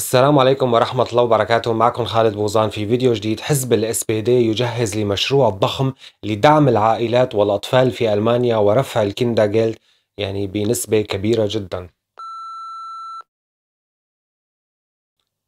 السلام عليكم ورحمة الله وبركاته. معكم خالد بوزان في فيديو جديد. حزب ال SPD يجهز لمشروع ضخم لدعم العائلات والأطفال في ألمانيا ورفع ال Kindergeld يعني بنسبة كبيرة جدا.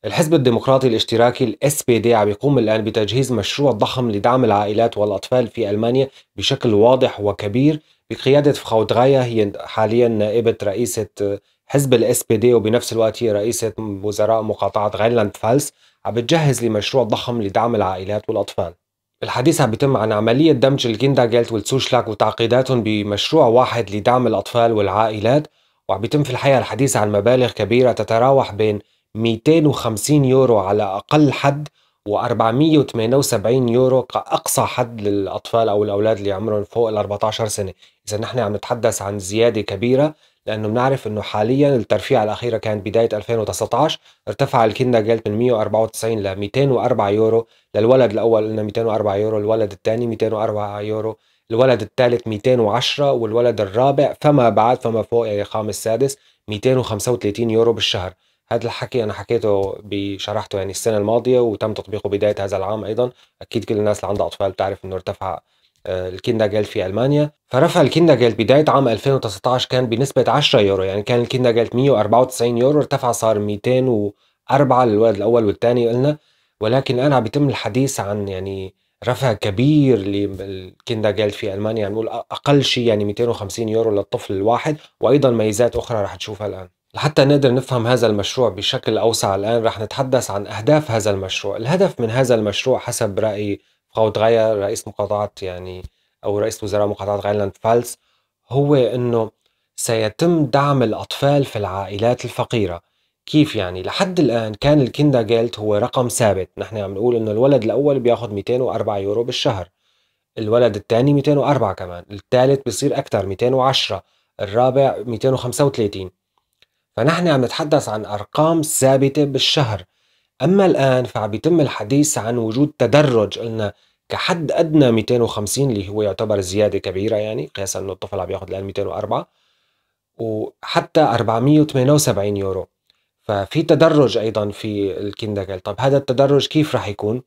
الحزب الديمقراطي الاشتراكي ال SPD عم يقوم الآن بتجهيز مشروع ضخم لدعم العائلات والأطفال في ألمانيا بشكل واضح وكبير بقيادة Frau Dreyer هي حاليا نائبة رئيسة حزب ال SPD وبنفس الوقت هي رئيسة وزراء مقاطعة Rheinland-Pfalz عم بتجهز لمشروع ضخم لدعم العائلات والأطفال. الحديث عم بيتم عن عملية دمج ال Kindergeld وال Zuschlag وتعقيداتهم بمشروع واحد لدعم الأطفال والعائلات وعم بيتم في الحقيقة الحديث عن مبالغ كبيرة تتراوح بين 250 يورو على أقل حد و478 يورو كأقصى حد للأطفال أو الأولاد اللي عمرهم فوق ال 14 سنة. إذا نحن عم نتحدث عن زيادة كبيرة لأنه بنعرف إنه حاليا الترفيعه الأخيرة كانت بداية 2019 ارتفع الكيندا جيلت من 194 ل 204 يورو للولد الأول قلنا 204 يورو الولد الثاني 204 يورو الولد الثالث 210 والولد الرابع فما بعد فما فوق يعني خامس سادس 235 يورو بالشهر. هذا الحكي أنا حكيته بشرحته يعني السنة الماضية وتم تطبيقه بداية هذا العام أيضا. أكيد كل الناس اللي عندها أطفال بتعرف إنه ارتفع آه، الكينداجيل في ألمانيا. فرفع الكينداجيل بداية عام 2019 كان بنسبة 10 يورو يعني كان الكينداجيل 194 يورو ارتفع صار 204 للولد الأول والثاني قلنا. ولكن الآن عم بيتم الحديث عن يعني رفع كبير للكينداجيل في ألمانيا يعني نقول أقل شيء يعني 250 يورو للطفل الواحد. وأيضا ميزات أخرى رح تشوفها الآن. لحتى نقدر نفهم هذا المشروع بشكل أوسع الآن رح نتحدث عن أهداف هذا المشروع. الهدف من هذا المشروع حسب رايي فهو تغير رئيس مقاطعة يعني أو رئيس وزراء مقاطعة Rheinland-Pfalz هو إنه سيتم دعم الأطفال في العائلات الفقيرة. كيف يعني؟ لحد الآن كان ال Kindergeld هو رقم ثابت. نحن عم نقول إنه الولد الأول بياخد 204 يورو بالشهر. الولد الثاني 204 كمان. الثالث بصير أكثر 210 الرابع 235 فنحن عم نتحدث عن أرقام ثابتة بالشهر. أما الآن فعم بيتم الحديث عن وجود تدرج. قلنا كحد أدنى 250 اللي هو يعتبر زيادة كبيرة يعني قياسا إنه الطفل عم ياخذ الآن 204 وحتى 478 يورو. ففي تدرج أيضا في الكيندجل طب هذا التدرج كيف راح يكون؟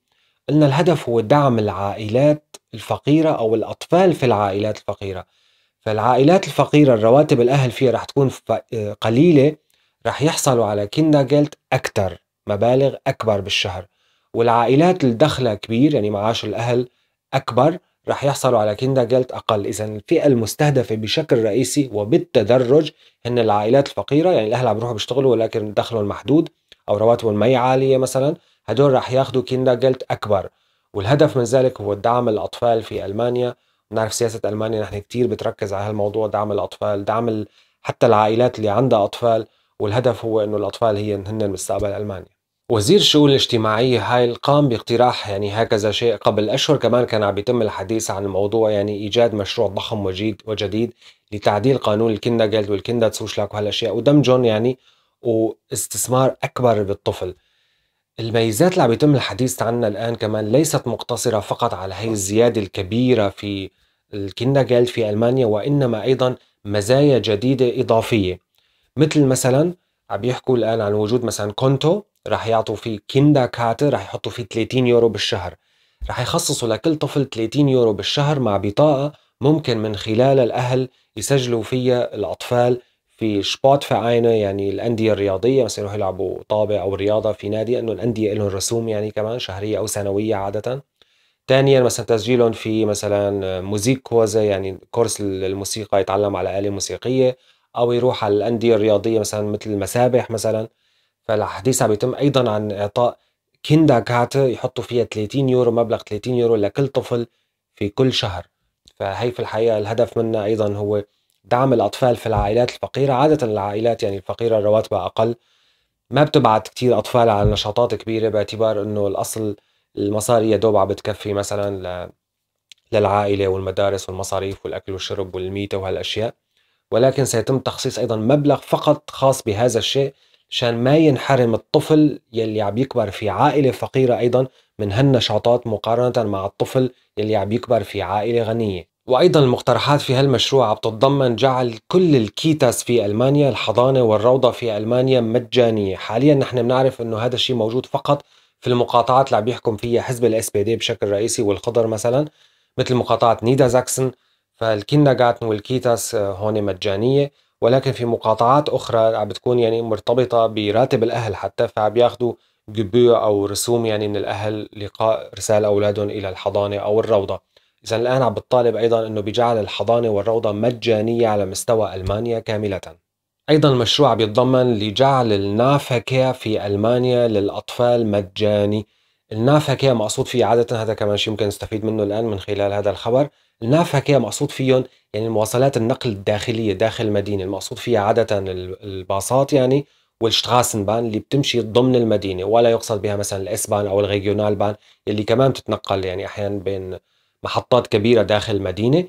قلنا الهدف هو دعم العائلات الفقيرة أو الأطفال في العائلات الفقيرة. فالعائلات الفقيرة الرواتب الأهل فيها راح تكون قليلة راح يحصلوا على كينداجلت أكثر مبالغ أكبر بالشهر. والعائلات اللي دخلها كبير يعني معاش الأهل أكبر رح يحصلوا على Kindergeld أقل. إذا الفئة المستهدفة بشكل رئيسي وبالتدرج هن العائلات الفقيرة يعني الأهل عم بيروحوا بيشتغلوا ولكن دخلهم محدود أو رواتبهم مي عالية مثلا هدول رح ياخذوا Kindergeld أكبر. والهدف من ذلك هو دعم الأطفال في ألمانيا. بنعرف سياسة ألمانيا نحن كتير بتركز على هالموضوع دعم الأطفال دعم حتى العائلات اللي عندها أطفال. والهدف هو إنه الأطفال هي هن مستقبل ألمانيا. وزير الشؤون الاجتماعية هاي قام باقتراح يعني هكذا شيء قبل أشهر كمان كان عم بيتم الحديث عن الموضوع يعني إيجاد مشروع ضخم وجديد وجديد لتعديل قانون الكندا جيلد والكندا تسوشلاك وهالأشياء ودمجهم يعني واستثمار أكبر بالطفل. الميزات اللي عم بيتم الحديث عنها الآن كمان ليست مقتصرة فقط على هي الزيادة الكبيرة في ال Kindergeld في ألمانيا وإنما أيضا مزايا جديدة إضافية. مثل مثلا عم يحكوا الآن عن وجود مثلا Konto راح يعطوا فيه Kinderkarte راح يحطوا فيه 30 يورو بالشهر. راح يخصصوا لكل طفل 30 يورو بالشهر مع بطاقة ممكن من خلال الأهل يسجلوا فيها الأطفال في Sportvereine يعني الأندية الرياضية مثلا يروحوا يلعبوا طابة أو رياضة في نادي لأنه الأندية لهم رسوم يعني كمان شهرية أو سنوية عادة. ثانيا مثلا تسجيلهم في مثلا Musikkurse يعني كورس الموسيقى يتعلم على آلة موسيقية أو يروح على الأندية الرياضية مثلا مثل المسابح مثلا. فالحديث عم يتم أيضا عن إعطاء Kinderkarte يحطوا فيها 30 يورو مبلغ 30 يورو لكل طفل في كل شهر. فهي في الحقيقة الهدف منها أيضا هو دعم الأطفال في العائلات الفقيرة عادة العائلات يعني الفقيرة رواتبها أقل. ما بتبعت كتير أطفال على نشاطات كبيرة باعتبار إنه الأصل المصاري يا دوب عم بتكفي مثلا للعائلة والمدارس والمصاريف والأكل والشرب والميتة وهالأشياء. ولكن سيتم تخصيص أيضا مبلغ فقط خاص بهذا الشيء مشان ما ينحرم الطفل يلي عم يكبر في عائلة فقيرة أيضا من هالنشاطات مقارنة مع الطفل يلي عم يكبر في عائلة غنية. وأيضا المقترحات في هالمشروع عم تتضمن جعل كل الكيتاس في ألمانيا الحضانة والروضة في ألمانيا مجانية. حاليا نحن بنعرف أنه هذا الشيء موجود فقط في المقاطعات اللي عم بيحكم فيها حزب ال SPD بشكل رئيسي والخضر مثلا مثل مقاطعة Niedersachsen. فال Kindergarten وال Kitas هون مجانية. ولكن في مقاطعات أخرى عم بتكون يعني مرتبطة براتب الأهل حتى فعم بياخذوا جبوع أو رسوم يعني من الأهل لقاء إرسال أولادهم إلى الحضانة أو الروضة. إذا الآن عم بتطالب أيضا أنه بجعل الحضانة والروضة مجانية على مستوى ألمانيا كاملة. أيضا المشروع بيتضمن لجعل ال Nahverkehr في ألمانيا للأطفال مجاني. ال Nahverkehr مقصود فيه عادة هذا كمان شيء ممكن نستفيد منه الآن من خلال هذا الخبر. ال Nahverkehr مقصود فيهم يعني مواصلات النقل الداخلية داخل المدينة المقصود فيها عادة الباصات يعني وال Straßenbahn اللي بتمشي ضمن المدينة ولا يقصد بها مثلا ال S-Bahn أو ال Regionalbahn اللي كمان بتتنقل يعني أحيانا بين محطات كبيرة داخل المدينة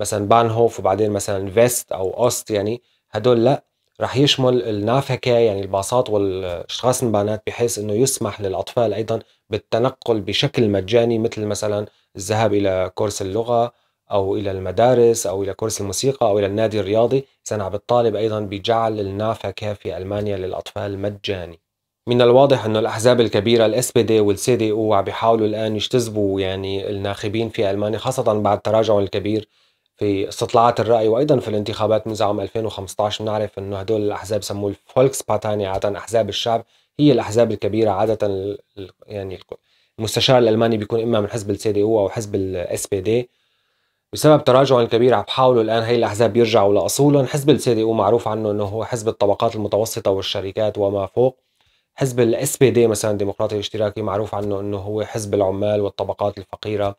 مثلا Bahnhof وبعدين مثلا West أو Ost يعني هدول لا. رح يشمل ال Nahverkehr يعني الباصات وال Straßenbahn ات بحيث إنه يسمح للأطفال أيضا بالتنقل بشكل مجاني مثل مثلا الذهاب إلى كورس اللغة أو إلى المدارس أو إلى كورس الموسيقى أو إلى النادي الرياضي. إذا عم بتطالب أيضا بجعل ال Nahverkehr في ألمانيا للأطفال مجاني. من الواضح إنه الأحزاب الكبيرة ال SPD وال CDU عم بيحاولوا الآن يجتذبوا يعني الناخبين في ألمانيا خاصة بعد التراجع الكبير في استطلاعات الرأي وأيضا في الانتخابات منذ عام 2015 بنعرف أنه هدول الأحزاب سموه ال Volksparteien عادة أحزاب الشعب هي الأحزاب الكبيرة عادة يعني المستشار الألماني بيكون إما من حزب ال CDU أو حزب ال SPD. بسبب تراجع الكبير عم بحاولوا الآن هي الأحزاب يرجعوا لأصولهم. حزب ال CDU معروف عنه أنه هو حزب الطبقات المتوسطة والشركات وما فوق. حزب ال SPD مثلا الديمقراطي الاشتراكي معروف عنه إنه هو حزب العمال والطبقات الفقيرة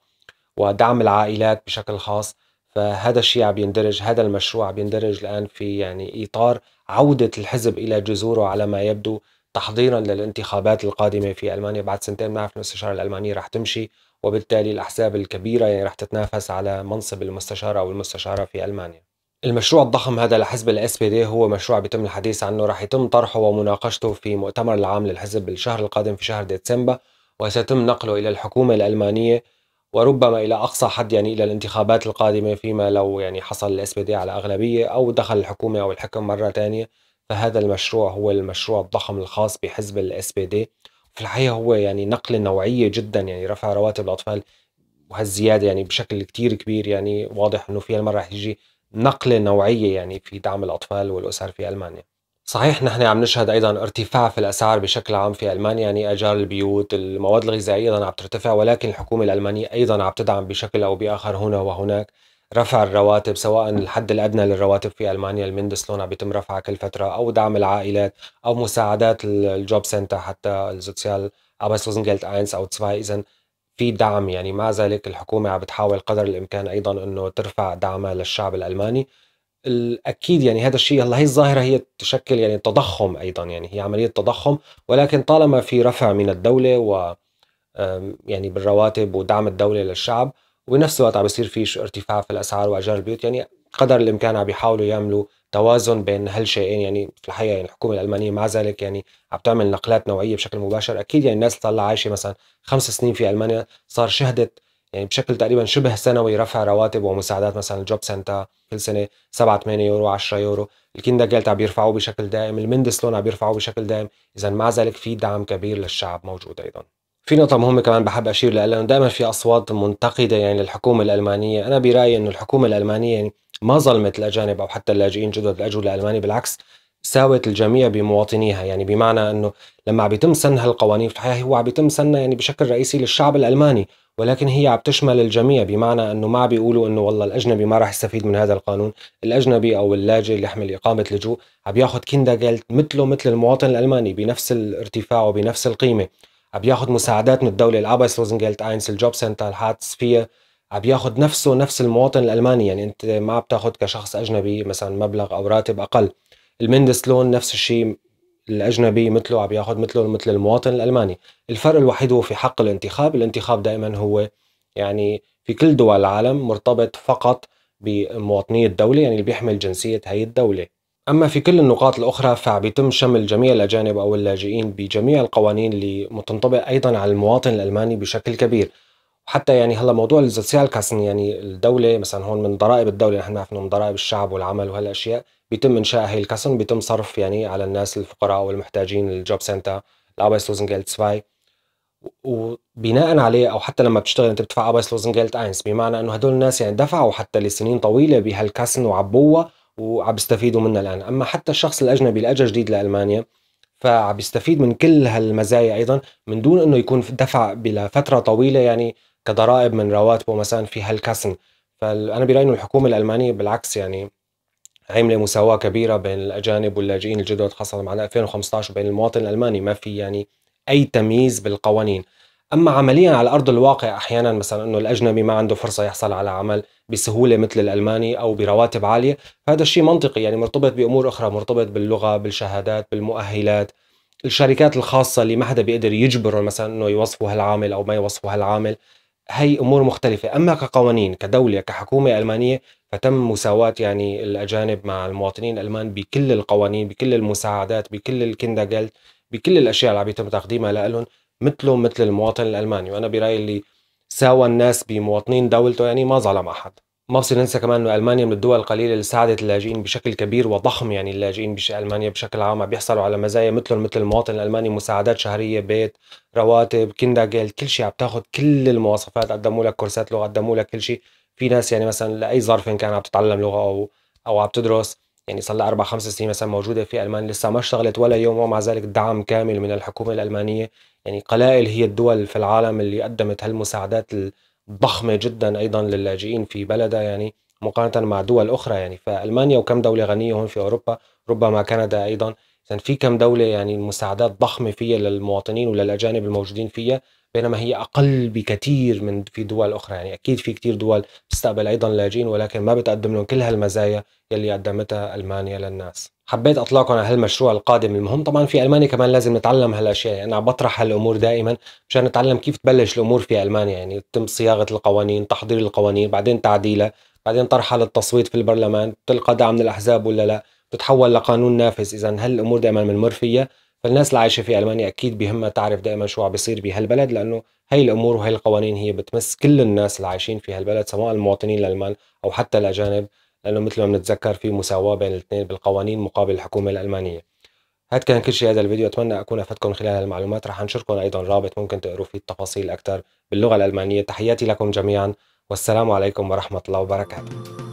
ودعم العائلات بشكل خاص. فهذا الشيء عم يندرج هذا المشروع عم يندرج الآن في يعني إطار عودة الحزب إلى جذوره على ما يبدو تحضيرا للانتخابات القادمة في ألمانيا. بعد سنتين بنعرف المستشارة الألمانية رح تمشي وبالتالي الأحزاب الكبيرة يعني رح تتنافس على منصب المستشارة أو المستشارة في ألمانيا. المشروع الضخم هذا لحزب ال SPD هو مشروع بيتم الحديث عنه. رح يتم طرحه ومناقشته في مؤتمر العام للحزب بالشهر القادم في شهر ديسمبر وسيتم نقله إلى الحكومة الألمانية وربما إلى أقصى حد يعني إلى الانتخابات القادمة فيما لو يعني حصل ال SPD على أغلبية أو دخل الحكومة أو الحكم مرة ثانية فهذا المشروع هو المشروع الضخم الخاص بحزب ال SPD في الحقيقة هو يعني نقلة نوعية جدا يعني رفع رواتب الأطفال وهالزيادة يعني بشكل كتير كبير يعني واضح إنه في هالمرة رح يجي نقلة نوعية يعني في دعم الأطفال والأسر في ألمانيا. صحيح نحن عم نشهد أيضا ارتفاع في الأسعار بشكل عام في ألمانيا يعني اجار البيوت المواد الغذائية أيضا عم ترتفع ولكن الحكومة الألمانية أيضا عم تدعم بشكل أو بآخر هنا وهناك رفع الرواتب سواء الحد الأدنى للرواتب في ألمانيا ال Mindestlohn عم بيتم رفعها كل فترة أو دعم العائلات أو مساعدات ال Jobcenter حتى ال Sozial Arbeitslosengeld 1 أو 2 اذا في دعم. يعني مع ذلك الحكومة عم بتحاول قدر الإمكان أيضا إنه ترفع دعمها للشعب الألماني. أكيد يعني هذا الشيء هلا هي الظاهرة هي تشكل يعني تضخم أيضا يعني هي عملية تضخم. ولكن طالما في رفع من الدولة و يعني بالرواتب ودعم الدولة للشعب وبنفس الوقت عم بيصير في ارتفاع في الأسعار وأجار البيوت يعني قدر الإمكان عم بيحاولوا يعملوا توازن بين هالشيئين. يعني في الحقيقة يعني الحكومة الألمانية مع ذلك يعني عم تعمل نقلات نوعية بشكل مباشر. أكيد يعني الناس اللي عايشة مثلا خمس سنين في ألمانيا صار شهدت يعني بشكل تقريبا شبه سنوي رفع رواتب ومساعدات مثلا ال Jobcenter كل سنة 7 8 يورو 10 يورو. ال Kindergeld عم يرفعوه بشكل دائم ال Mindestlohn عم يرفعوه بشكل دائم. اذا مع ذلك في دعم كبير للشعب موجود أيضا. في نقطة مهمة كمان بحب أشير لها لأنه دائما في أصوات منتقدة يعني للحكومة الألمانية، أنا برأيي إنه الحكومة الألمانية يعني ما ظلمت الأجانب أو حتى اللاجئين جدد اللي أجوا لألمانيا بالعكس ساوت الجميع بمواطنيها. يعني بمعنى إنه لما عم بيتم سن هالقوانين في الحقيقة هو عم بيتم سنها يعني بشكل رئيسي للشعب الألماني. ولكن هي عم تشمل الجميع بمعنى إنه ما بيقولوا إنه والله الأجنبي ما راح يستفيد من هذا القانون، الأجنبي أو اللاجئ اللي يحمل إقامة لجوء عم ياخذ Kindergeld مثله مثل المواطن الألماني بنفس الارتفاع وبنفس القيمة، عم ياخذ مساعدات من الدولة ال Arbeitslosengeld eins ال Jobcenter Hartz vier عم ياخذ نفسه نفس المواطن الألماني. يعني أنت ما بتاخذ كشخص أجنبي مثلا مبلغ أو راتب أقل. ال Mindestlohn نفس الشيء الأجنبي مثله عم ياخذ مثله مثل المواطن الألماني. الفرق الوحيد هو في حق الانتخاب. الانتخاب دائما هو يعني في كل دول العالم مرتبط فقط بمواطني الدولة يعني اللي بيحمل جنسية هي الدولة. أما في كل النقاط الأخرى فبيتم شمل جميع الأجانب أو اللاجئين بجميع القوانين اللي تنطبق أيضا على المواطن الألماني بشكل كبير. وحتى يعني هلا موضوع ال Sozialkassen يعني الدولة مثلا هون من ضرائب الدولة نحن بنعرف انه من ضرائب الشعب والعمل وهالأشياء بيتم إنشاء هي ال Kassen بيتم صرف يعني على الناس الفقراء والمحتاجين ال Jobcenter ال Arbeitslosengeld 2 وبناء عليه أو حتى لما بتشتغل أنت بتدفع Arbeitslosengeld 1 بمعنى إنه هدول الناس يعني دفعوا حتى لسنين طويلة بهال Kassen وعبوها وعم بيستفيدوا منها الآن. أما حتى الشخص الأجنبي اللي اجى جديد لألمانيا فعم بيستفيد من كل هالمزايا أيضا من دون إنه يكون دفع بفتره طويلة يعني كضرائب من رواتبه مثلا في هالكسن فانا برأيي إنه الحكومة الألمانية بالعكس يعني عاملة مساواة كبيرة بين الأجانب واللاجئين الجدد خاصة مع 2015 بين المواطن الألماني. ما في يعني أي تمييز بالقوانين. أما عمليا على أرض الواقع أحيانا مثلا إنه الأجنبي ما عنده فرصة يحصل على عمل بسهولة مثل الألماني أو برواتب عالية. فهذا الشيء منطقي يعني مرتبط بأمور أخرى مرتبط باللغة بالشهادات بالمؤهلات. الشركات الخاصة اللي ما حدا بيقدر يجبره مثلا إنه يوظفوا هالعامل أو ما يوظفوا هالعامل. هي أمور مختلفة. أما كقوانين كدولة كحكومة ألمانية فتم مساواة يعني الأجانب مع المواطنين الألمان بكل القوانين بكل المساعدات بكل الكندجلت بكل الأشياء اللي عم يتم تقديمها لهم مثله مثل المواطن الألماني. وأنا برأيي اللي ساوى الناس بمواطنين دولته يعني ما ظلم أحد. ما بصير ننسى كمان إنه ألمانيا من الدول القليلة اللي ساعدت اللاجئين بشكل كبير وضخم يعني اللاجئين بالمانيا بشكل عام بيحصلوا على مزايا مثلهم مثل المواطن الألماني مساعدات شهرية بيت رواتب كينداجيل كل شيء عم تاخذ كل المواصفات قدموا لك كورسات لغة قدموا لك كل شيء في ناس يعني مثلا لأي ظرف كان عم تتعلم لغة أو أو عم تدرس يعني صار لها أربع خمس سنين مثلا موجودة في المانيا لسه ما اشتغلت ولا يوم ومع ذلك دعم كامل من الحكومة الألمانية. يعني قلائل هي الدول في العالم اللي قدمت هالمساعدات الضخمه جدا أيضا للاجئين في بلدها يعني مقارنة مع دول أخرى يعني فالمانيا وكم دولة غنية هون في أوروبا ربما كندا أيضا. اذا في كم دولة يعني المساعدات ضخمة فيها للمواطنين وللأجانب الموجودين فيها بينما هي أقل بكثير من في دول أخرى. يعني أكيد في كثير دول بتستقبل أيضا لاجئين ولكن ما بتقدم لهم كل هالمزايا يلي قدمتها ألمانيا للناس. حبيت اطلعكم على هالمشروع القادم المهم. طبعا في ألمانيا كمان لازم نتعلم هالأشياء. يعني أنا بطرح هالأمور دائما مشان نتعلم كيف تبلش الأمور في ألمانيا. يعني تم صياغة القوانين تحضير القوانين بعدين تعديلها بعدين طرحها للتصويت في البرلمان. تلقى دعم من الأحزاب ولا لا؟ تتحول لقانون نافذ. اذا هالأمور دائما بنمر فيها فالناس اللي عايشة في ألمانيا أكيد بهمها تعرف دائما شو عم بيصير بهالبلد لأنه هي الأمور وهي القوانين هي بتمس كل الناس اللي عايشين في هالبلد سواء المواطنين الألمان أو حتى الأجانب. لأنه مثل ما بنتذكر في مساواة بين الاثنين بالقوانين مقابل الحكومة الألمانية. هذا كان كل شيء هذا الفيديو. أتمنى أكون أفدتكم خلال المعلومات. رح أنشركم أيضا رابط ممكن تقروا فيه التفاصيل أكثر باللغة الألمانية. تحياتي لكم جميعا. والسلام عليكم ورحمة الله وبركاته.